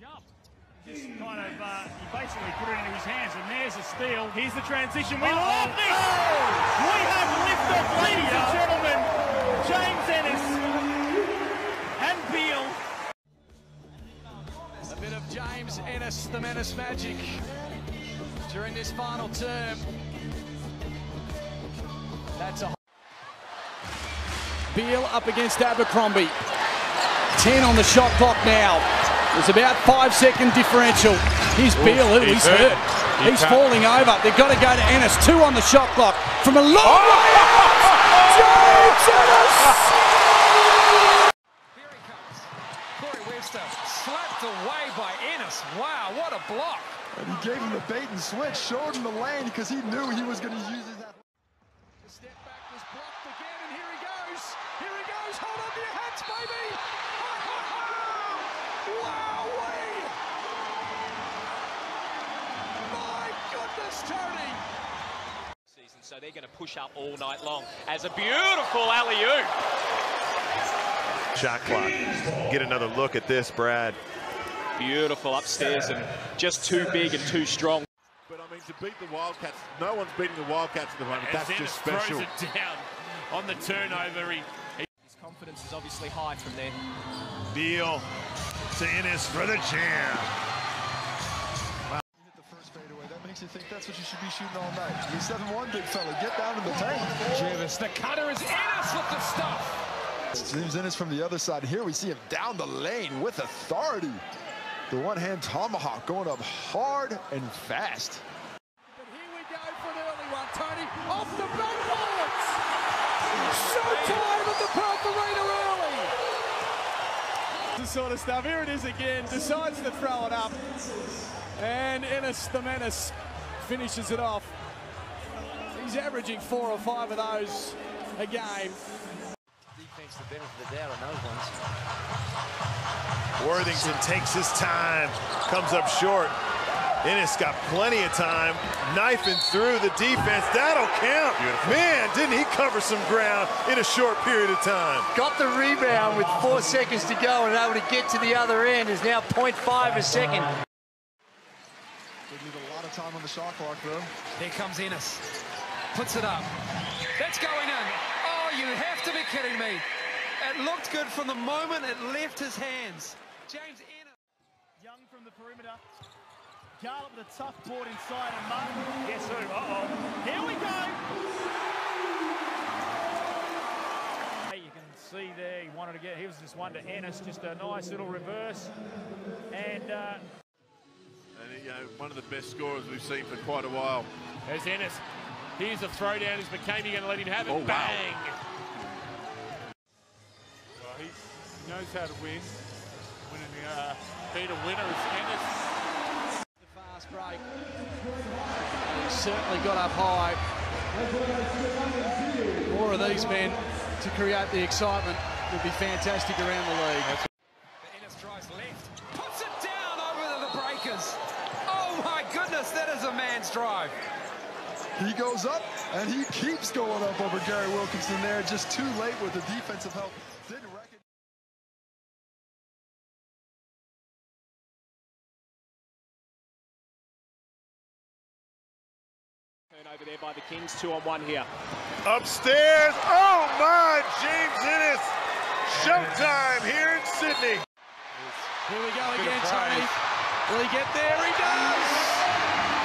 jump. Just kind of, uh, he basically put it into his hands, and there's a steal. Here's the transition. We Uh-oh. love this. Oh! We have liftoff, ladies and gentlemen. James Ennis and Beal. A bit of James Ennis, the Menace Magic, during this final term. That's a Beal up against Abercrombie. 10 on the shot clock now. There's about five second differential. Here's Beal, who he's he's hurt. hurt. He He's can't- falling over. They've got to go to Ennis. Two on the shot clock from a long oh! way out. James Ennis! Here he comes. Corey Webster slapped away by Ennis. Wow, what a block. And he gave him the bait and switch, showed him the lane because he knew he was going to use his. The step back was blocked again, and here he goes. Here he goes. Hold on to your hats, baby. Wowee! My goodness, Tony. season, so they're going to push up all night long. As a beautiful alley oop. Shot clock. Get another look at this, Brad. Beautiful upstairs and just too big and too strong. But I mean, to beat the Wildcats, no one's beating the Wildcats at the moment. As That's just special. throws it down on the turnover. He, His confidence is obviously high from there. Beal to Ennis for the jam. You hit the first fadeaway. That makes you think that's what you should be shooting all night. You're 7-1, big fella. Get down to the tank. Jervis, the cutter is Ennis with the stuff. James Ennis from the other side. Here we see him down the lane with authority. The one-hand tomahawk going up hard and fast. But here we go for an early one, Tony. Off the backboards. Showtime at the Perth Arena early. the sort of stuff. Here it is again. Decides to throw it up. And Ennis, the menace, finishes it off. He's averaging four or five of those a game. defense the benefit of the doubt on those ones. Worthington takes his time, comes up short. Ennis got plenty of time, knifing through the defense. That'll count. Man, didn't he cover some ground in a short period of time? Got the rebound with four seconds to go and able to get to the other end is now 0.5 a second. They need a lot of time on the shot clock, though. Here comes Ennis. Puts it up. That's going in. Oh, you have to be kidding me. It looked good from the moment it left his hands. James Ennis. Young from the perimeter. Garlett with a tough board inside and Martin. Guess who? Uh-oh. Here we go. Hey, you can see there he wanted to get, he was just one to Ennis, just a nice little reverse. And uh, And you know, one of the best scorers we've seen for quite a while. there's Ennis. Here's a throwdown. Is McCamey going to let him have it? Oh, wow. Bang! Well, he knows how to win. Winning, uh, beat a winner is Ennis. The fast break. He certainly got up high. More of these men to create the excitement would be fantastic around the league. Ennis drives left. Puts it down over the breakers. Oh my goodness, that is a man's drive. He goes up, and he keeps going up over Gary Wilkinson there. Just too late with the defensive help. Didn't recognize. Turnover there by the Kings, two on one here. Upstairs. Oh my, James Ennis. Showtime here in Sydney. Here we go again, Tony. Will he get there? He does!